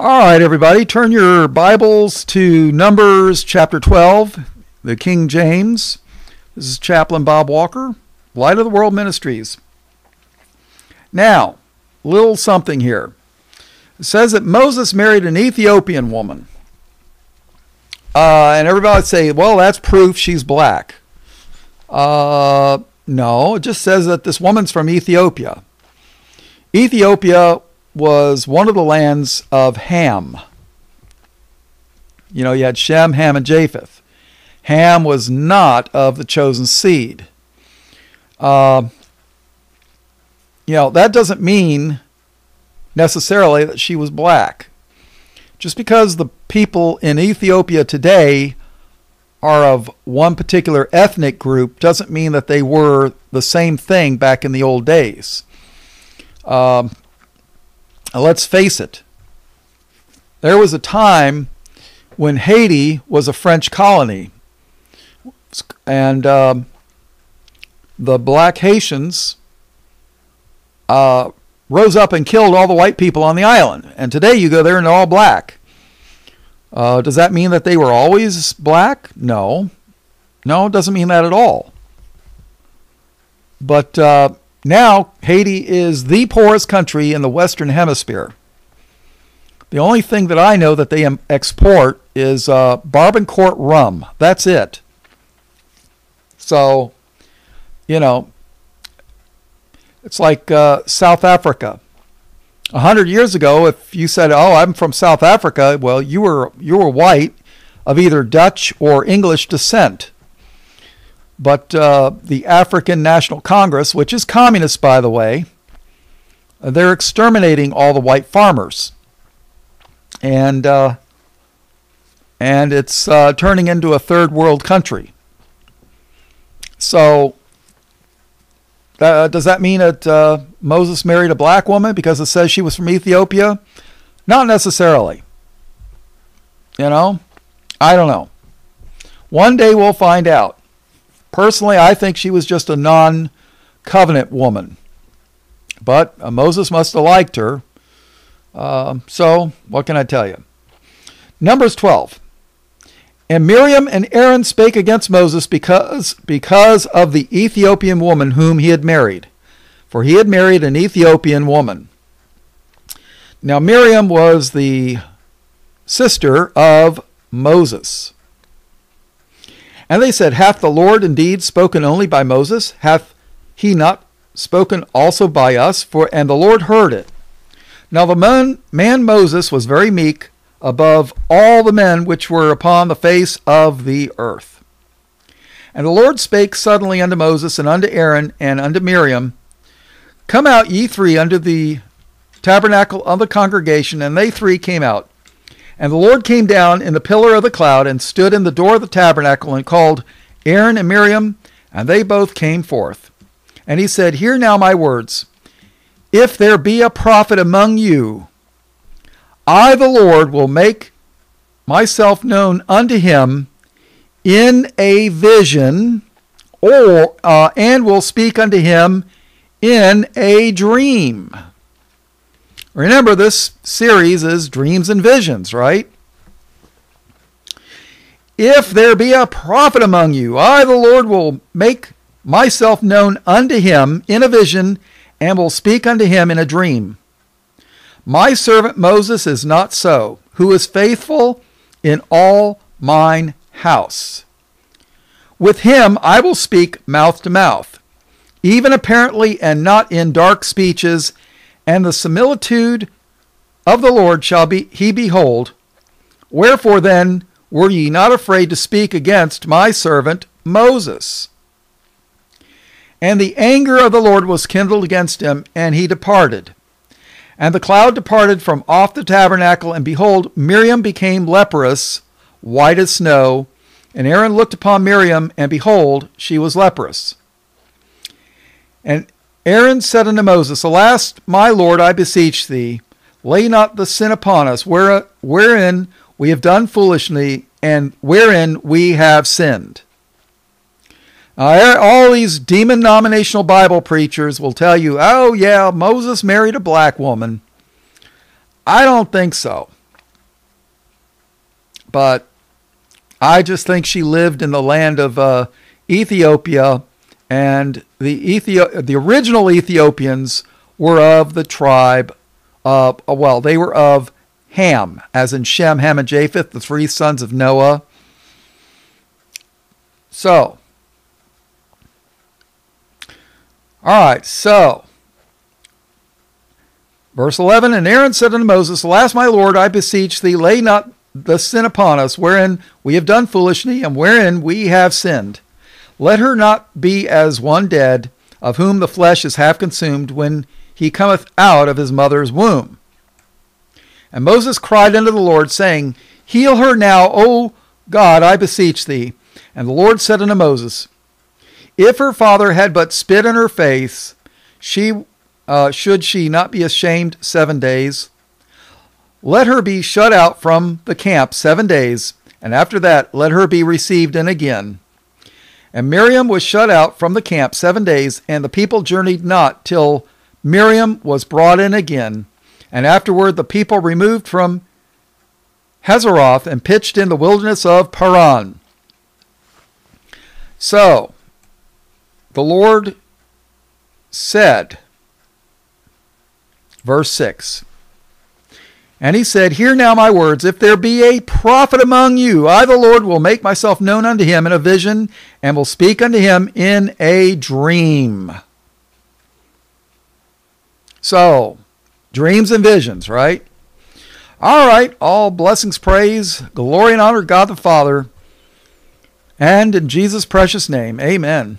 All right, everybody, turn your Bibles to Numbers chapter 12, the King James. This is Chaplain Bob Walker, Light of the World Ministries. Now, little something here. It says that Moses married an Ethiopian woman. Uh, and everybody would say, well, that's proof she's black. Uh, no, it just says that this woman's from Ethiopia. Ethiopia was one of the lands of Ham. You know, you had Shem, Ham, and Japheth. Ham was not of the chosen seed. Uh, you know, that doesn't mean necessarily that she was black. Just because the people in Ethiopia today are of one particular ethnic group doesn't mean that they were the same thing back in the old days. Um, let's face it, there was a time when Haiti was a French colony, and um, the black Haitians uh, rose up and killed all the white people on the island. And today you go there and they're all black. Uh, does that mean that they were always black? No. No, it doesn't mean that at all. But uh, now Haiti is the poorest country in the Western Hemisphere. The only thing that I know that they export is uh, Barbancourt rum. That's it. So, you know, it's like uh, South Africa. A hundred years ago, if you said, "Oh, I'm from South Africa," well, you were you were white, of either Dutch or English descent. But uh, the African National Congress, which is communist, by the way, they're exterminating all the white farmers, and uh, and it's uh, turning into a third world country. So uh, does that mean that uh, Moses married a black woman because it says she was from Ethiopia? Not necessarily. You know, I don't know. One day we'll find out. Personally, I think she was just a non covenant woman. But uh, Moses must have liked her. Uh, so, what can I tell you? Numbers 12. And Miriam and Aaron spake against Moses because, because of the Ethiopian woman whom he had married, for he had married an Ethiopian woman. Now, Miriam was the sister of Moses. And they said, Hath the Lord indeed spoken only by Moses? Hath he not spoken also by us? For and the Lord heard it. Now the man, man Moses was very meek above all the men which were upon the face of the earth. And the Lord spake suddenly unto Moses and unto Aaron and unto Miriam, Come out, ye three, unto the tabernacle of the congregation. And they three came out. And the Lord came down in the pillar of the cloud and stood in the door of the tabernacle and called Aaron and Miriam, and they both came forth. And he said, Hear now my words. If there be a prophet among you, I, the Lord, will make myself known unto him in a vision, or uh, and will speak unto him in a dream. Remember, this series is dreams and visions, right? If there be a prophet among you, I, the Lord, will make myself known unto him in a vision, and will speak unto him in a dream. My servant Moses is not so, who is faithful in all mine house. With him I will speak mouth to mouth, even apparently and not in dark speeches, and the similitude of the Lord shall be he behold. Wherefore then were ye not afraid to speak against my servant Moses? And the anger of the Lord was kindled against him, and he departed. And the cloud departed from off the tabernacle, and behold, Miriam became leprous, white as snow. And Aaron looked upon Miriam, and behold, she was leprous. And Aaron said unto Moses, Alas, my Lord, I beseech thee, lay not the sin upon us, wherein we have done foolishly, and wherein we have sinned. Uh, all these demon nominational Bible preachers will tell you, oh, yeah, Moses married a black woman. I don't think so. but I just think she lived in the land of uh, Ethiopia, and the Ethio- the original Ethiopians were of the tribe. Uh, well, they were of Ham, as in Shem, Ham, and Japheth, the three sons of Noah. So, all right, so verse 11 And Aaron said unto Moses, Alas, my Lord, I beseech thee, lay not the sin upon us, wherein we have done foolishly, and wherein we have sinned. Let her not be as one dead, of whom the flesh is half consumed when he cometh out of his mother's womb. And Moses cried unto the Lord, saying, Heal her now, O God, I beseech thee. And the Lord said unto Moses, If her father had but spit in her face, she uh, should she not be ashamed seven days? Let her be shut out from the camp seven days, and after that let her be received in again. And Miriam was shut out from the camp seven days, and the people journeyed not till Miriam was brought in again. And afterward the people removed from Hazeroth and pitched in the wilderness of Paran. So, the Lord said, verse 6 And he said, Hear now my words. If there be a prophet among you, I, the Lord, will make myself known unto him in a vision, and will speak unto him in a dream. So, dreams and visions, right? All right, all blessings, praise, glory, and honor, God the Father. And in Jesus' precious name, amen.